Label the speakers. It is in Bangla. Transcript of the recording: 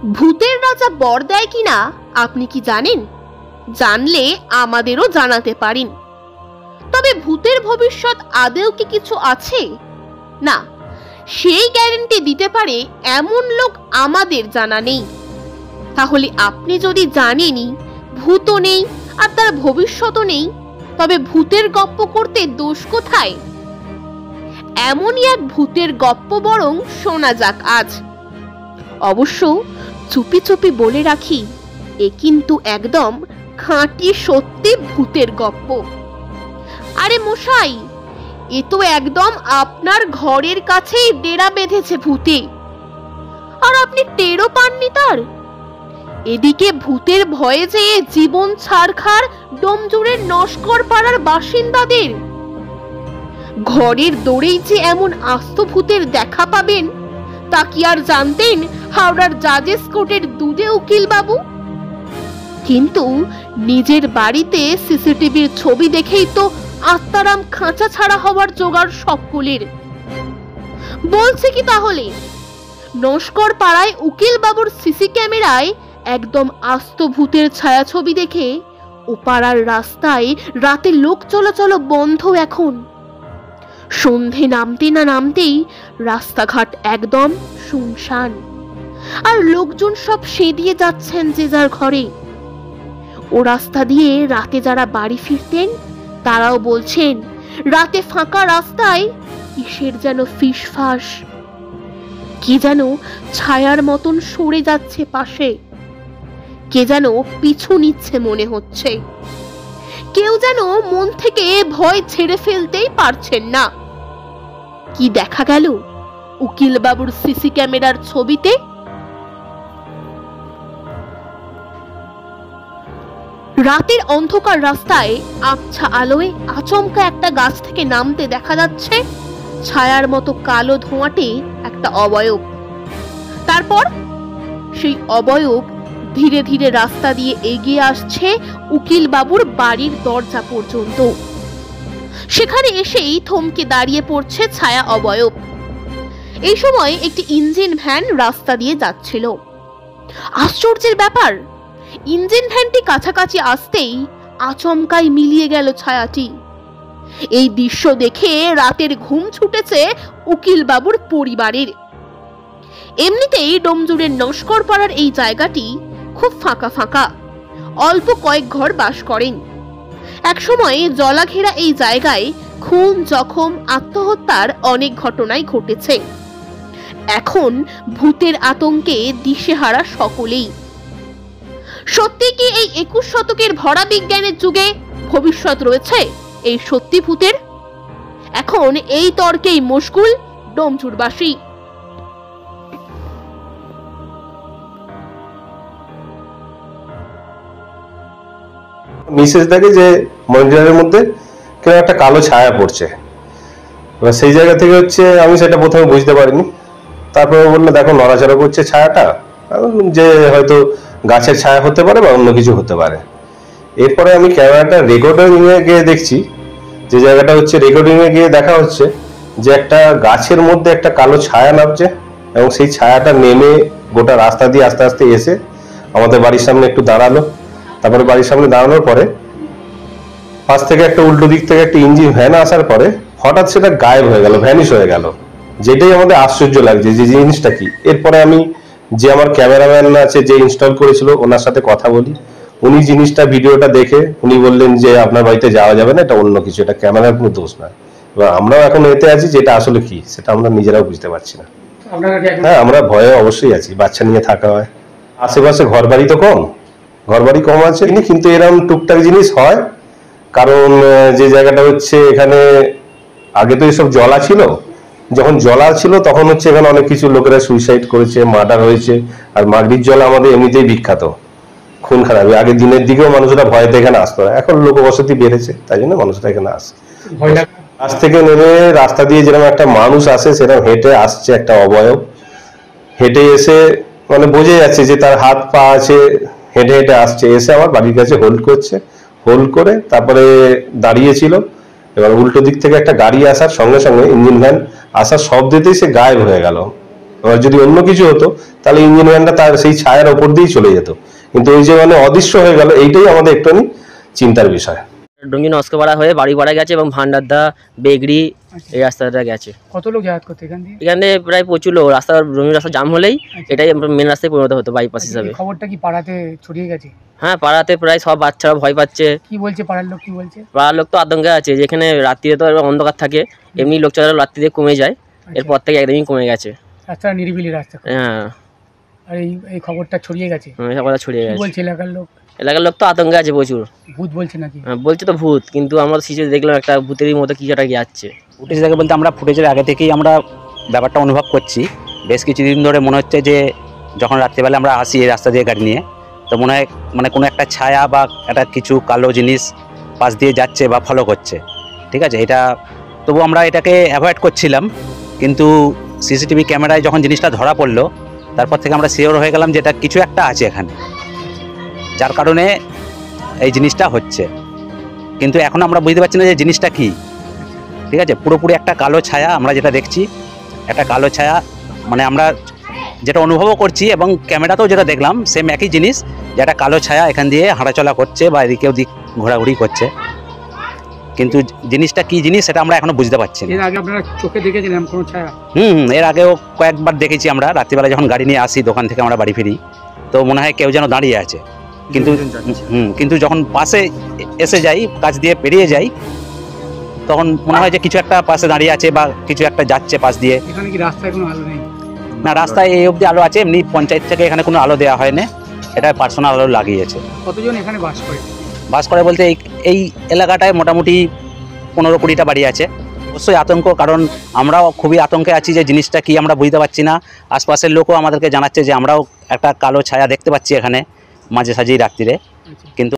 Speaker 1: ভূতের রাজা বর দেয় কিনা, আপনি কি জানেন? জানলে আমাদেরও জানাতে পারেন। তবে ভূতের ভবিষ্যৎ আদেও কি কিছু আছে? না, সেই গ্যারেন্টি দিতে পারে এমন লোক আমাদের জানা নেই। তাহলে আপনি যদি জানেনই ভূতও নেই আর তার ভবিষ্যৎও নেই, তবে ভূতের গপ্প করতে দোষ কোথায়? এমনই এক ভূতের গপ্প বরং শোনা যাক আজ। অবশ্য চুপি চুপি বলে রাখি, এ কিন্তু একদম খাঁটি সত্যি ভূতের গপ্প। আরে মশাই, এ তো একদম আপনার ঘরের কাছেই ডেরা বেঁধেছে ভূতে। আর আপনি টেরও পাননি তার? এদিকে ভূতের ভয়ে যে জীবন ছাড়খার ডোমজুড়ের নস্কর পাড়ার বাসিন্দাদের। ঘরের দৌড়েই যে এমন আস্ত ভূতের দেখা পাবেন তা কি আর জানতেন হাওড়ার জাজেস কোর্টের দুধে উকিল বাবু কিন্তু নিজের বাড়িতে সিসিটিভির ছবি দেখেই তো আত্মারাম খাঁচা ছাড়া হওয়ার জোগাড় সকলের। বলছে কি তাহলে? নস্কর পাড়ায় উকিল বাবুর সিসি ক্যামেরায় একদম আস্ত ভূতের ছায়াছবি দেখে ও পাড়ার রাস্তায় রাতে লোক চলাচল বন্ধ এখন। সন্ধে নামতে না নামতেই রাস্তাঘাট একদম শুনশান। আর লোকজন সব সেদিয়ে যাচ্ছেন যে যার ঘরে। ও রাস্তা দিয়ে রাতে যারা বাড়ি ফিরতেন, তারাও বলছেন, রাতে ফাঁকা রাস্তায় কিসের যেন ফিসফাস? কে যেন ছায়ার মতন সরে যাচ্ছে পাশে। কে যেন পিছু নিচ্ছে মনে হচ্ছে। কেউ যেন মন থেকে ভয় ছেড়ে ফেলতেই পারছেন না। কি দেখা গেল? উকিল বাবুর সিসি ক্যামেরার ছবিতে? রাতের অন্ধকার রাস্তায় আবছা আলোয় আচমকা একটা গাছ থেকে নামতে দেখা যাচ্ছে। ছায়ার মতো কালো ধোঁয়াটে একটা অবয়ব। তারপর সেই অবয়ব ধীরে ধীরে রাস্তা দিয়ে এগিয়ে আসছে উকিল বাবুর বাড়ির দরজা পর্যন্ত। সেখানে এসেই থমকে দাঁড়িয়ে পড়ছে ছায়া অবয়ব। এই সময় একটি ইঞ্জিন ভ্যান রাস্তা দিয়ে যাচ্ছিল। আশ্চর্যের ব্যাপার, ইঞ্জিন ভ্যানটি কাছাকাছি আসতেই আচমকাই মিলিয়ে গেল ছায়াটি। এই দৃশ্য দেখে রাতের ঘুম ছুটেছে উকিল বাবুর পরিবারের। এমনিতেই ডোমজুড়ের নস্কর পাড়ার এই জায়গাটি খুব ফাঁকা ফাঁকা। অল্প কয়েক ঘর বাস করেন। একসময় জলাঘেরা এই জায়গায় খুন, জখম, আত্মহত্যার অনেক ঘটনাই ঘটেছে। এখন ভূতের আতঙ্কে দিশেহারা সকলেই। সত্যি কি এই একুশ শতকের ভরা বিজ্ঞানের যুগে ভবিষ্যৎ রয়েছে এই সত্যি ভূতের? এখন এই তর্কেই মুশকুল ডোমচুরবাসী
Speaker 2: মেসেজ দেখে যে মনিটরের মধ্যে কেউ একটা কালো ছায়া পড়ছে। এবার সেই জায়গা থেকে হচ্ছে আমি সেটা প্রথমে বুঝতে পারিনি। তারপরে বলল, দেখো, নড়াচড়া করছে ছায়াটা। যে হয়তো গাছের ছায়া হতে পারে বা অন্য কিছু হতে পারে। এরপরে আমি ক্যামেরাটা রেকর্ডিং এ গিয়ে দেখছি, যে জায়গাটা হচ্ছে রেকর্ডিং এ গিয়ে দেখা হচ্ছে যে একটা গাছের মধ্যে একটা কালো ছায়া নামছে এবং সেই ছায়াটা নেমে গোটা রাস্তা দিয়ে আস্তে আস্তে এসে আমাদের বাড়ির সামনে একটু দাঁড়াল। তারপরে বাড়ির সামনে দাঁড়ানোর পরে পাশ থেকে একটা উল্টো দিক থেকে একটা ইঞ্জিন ভ্যান আসার পরে হঠাৎ সেটা গায়েব হয়ে গেল ভ্যানিশ হয়ে গেল। যেটাই আমাদের আশ্চর্য লাগছে যে জিনিসটা কি? এরপরে আমি যে আমার ক্যামেরাম্যান আছে যে ইনস্টল করেছিল ওনার সাথে কথা বলি। উনি জিনিসটা ভিডিওটা দেখে উনি বললেন যে আপনার বাড়িতে যাওয়া যাবে না এটা অন্য কিছু এটা ক্যামেরার কোনো দোষ না। এবার আমরাও এখন এতে আছি যে এটা আসলে কি? সেটা আমরা নিজেরাও বুঝতে পারছি না। হ্যাঁ আমরা ভয়ে অবশ্যই আছি বাচ্চা নিয়ে থাকা হয়। আশেপাশে ঘর বাড়ি তো কম। ঘর বাড়ি কম আছে কিন্তু এরকম টুকটাক জিনিস হয়। কারণ যে জায়গাটা হচ্ছে এখানে আগে তো এসব জলা ছিল। যখন জলা ছিল তখন হচ্ছে এখানে অনেক কিছু লোকেরা সুইসাইড করেছে মার্ডার হয়েছে। আর মাগরির জল আমাদের এমনিতেই বিখ্যাত খুন খারাপি আগে দিনের দিকেও মানুষরা ভয়তে এখানে আসতো না। এখন লোকবসতি বেড়েছে তাই জন্য মানুষরা এখানে আসে আজ থেকে নেমে রাস্তা দিয়ে যেরকম একটা মানুষ আসে সেরকম হেঁটে আসছে একটা অবয়ব। হেঁটে এসে মানে বোঝা যাচ্ছে যে তার হাত পা আছে হেঁটে হেঁটে আসছে, এসে আমার বাড়ির কাছে হোল্ড করছে। হোল্ড করে তারপরে দাঁড়িয়েছিল। এবার উল্টো দিক থেকে একটা গাড়ি আসার সঙ্গে সঙ্গে ইঞ্জিন ভ্যান আসার শব্দেতেই সে গায়েব হয়ে গেল। এবার যদি অন্য কিছু হতো, তাহলে ইঞ্জিন ভ্যানটা তার সেই ছায়ার ওপর দিয়েই চলে যেত। কিন্তু ওই যে মানে অদৃশ্য হয়ে গেল, এইটাই আমাদের একটুখানি চিন্তার বিষয়।
Speaker 3: ডুঙ্গি নস্কপাড়া হয়ে বাড়িপাড়া গেছে এবং ভান্ডারদা বেগড়ি এই রাস্তাটা গেছে।
Speaker 4: কত লোক যাতায়াত করতে এখান দিয়ে?
Speaker 3: এখানে প্রায় প্রচুর লোক রাস্তা রঙিন রাস্তা জাম হলেই এটাই মেন রাস্তায় পরিণত হতো বাইপাস হিসাবে।
Speaker 4: খবরটা কি পাড়াতে ছড়িয়ে গেছে?
Speaker 3: হ্যাঁ পাড়াতে প্রায় সব বাচ্চারা ভয় পাচ্ছে।
Speaker 4: কি বলছে পাড়ার লোক কি বলছে?
Speaker 3: পাড়ার লোক তো আতঙ্কে আছে যেখানে রাত্রিরে তো অন্ধকার থাকে এমনি লোক চলাচল রাত্রিতে কমে যায় এরপর থেকে একদমই কমে গেছে।
Speaker 4: রাস্তাটা নিরিবিলি রাস্তা।
Speaker 3: হ্যাঁ।
Speaker 4: আর এই এই খবরটা ছড়িয়ে গেছে।
Speaker 3: সব কথা ছড়িয়ে
Speaker 4: কি
Speaker 3: গেছে।
Speaker 4: বলছে এলাকার লোক?
Speaker 3: এলাকার লোক তো আতঙ্কে আছে প্রচুর।
Speaker 4: ভূত বলছে নাকি?
Speaker 3: হ্যাঁ, বলছে তো ভূত কিন্তু আমরা সিজে দেখলাম একটা ভূতেরই মতো কিছু একটা যাচ্ছে।
Speaker 5: ফুটেজ দেখে বলতে আমরা ফুটেজের আগে থেকেই আমরা ব্যাপারটা অনুভব করছি। বেশ কিছুদিন ধরে মনে হচ্ছে যে যখন রাত্রিবেলা আমরা আসি এই রাস্তা দিয়ে গাড়ি নিয়ে তো মনে হয় মানে কোনো একটা ছায়া বা একটা কিছু কালো জিনিস পাশ দিয়ে যাচ্ছে বা ফলো করছে। ঠিক আছে? এটা তবু আমরা এটাকে অ্যাভয়েড করছিলাম কিন্তু সিসিটিভি ক্যামেরায় যখন জিনিসটা ধরা পড়ল তারপর থেকে আমরা শিওর হয়ে গেলাম যে এটা কিছু একটা আছে এখানে। যার কারণে এই জিনিসটা হচ্ছে। কিন্তু এখন আমরা বুঝতে পারছি না যে জিনিসটা কী। ঠিক আছে? পুরোপুরি একটা কালো ছায়া আমরা যেটা দেখছি, একটা কালো ছায়া মানে আমরা যেটা অনুভবও করছি এবং ক্যামেরাতেও যেটা দেখলাম সেম একই জিনিস, যে একটা কালো ছায়া এখান দিয়ে হাঁটাচলা করছে বা এদিকে ওদিক ঘোরাঘুরি করছে। কিন্তু জিনিসটা কি জিনিস সেটা আমরা এখনও বুঝতে পারছি না।
Speaker 4: এর আগে আপনারা চোখে কোনো ছায়া?
Speaker 5: হুম এর আগেও কয়েকবার দেখেছি আমরা রাত্রিবেলা যখন গাড়ি নিয়ে আসি দোকান থেকে আমরা বাড়ি ফিরি তো মনে হয় কেউ যেন দাঁড়িয়ে আছে। কিন্তু হুম কিন্তু যখন পাশে এসে যাই কাছ দিয়ে পেরিয়ে যাই তখন মনে হয় যে কিছু একটা পাশে দাঁড়িয়ে আছে বা কিছু একটা যাচ্ছে পাশ দিয়ে।
Speaker 4: এখানে কি রাস্তায় কোনো আলো নেই?
Speaker 5: না রাস্তায় এই অবধি আলো আছে এমনি পঞ্চায়েত থেকে এখানে কোনো আলো দেওয়া হয়নি এটা পার্সোনাল আলো লাগিয়েছে।
Speaker 4: কতজন এখানে বাস করে?
Speaker 5: বাস করে বলতে এই এই এলাকাটায় মোটামুটি পনেরো কুড়িটা বাড়ি আছে অবশ্যই আতঙ্ক, কারণ আমরাও খুবই আতঙ্কে আছি যে জিনিসটা কি আমরা বুঝতে পারছি না আশপাশের লোকও আমাদেরকে জানাচ্ছে যে আমরাও একটা কালো ছায়া দেখতে পাচ্ছি এখানে মাঝে সাঝেই রাত্রিরে। কিন্তু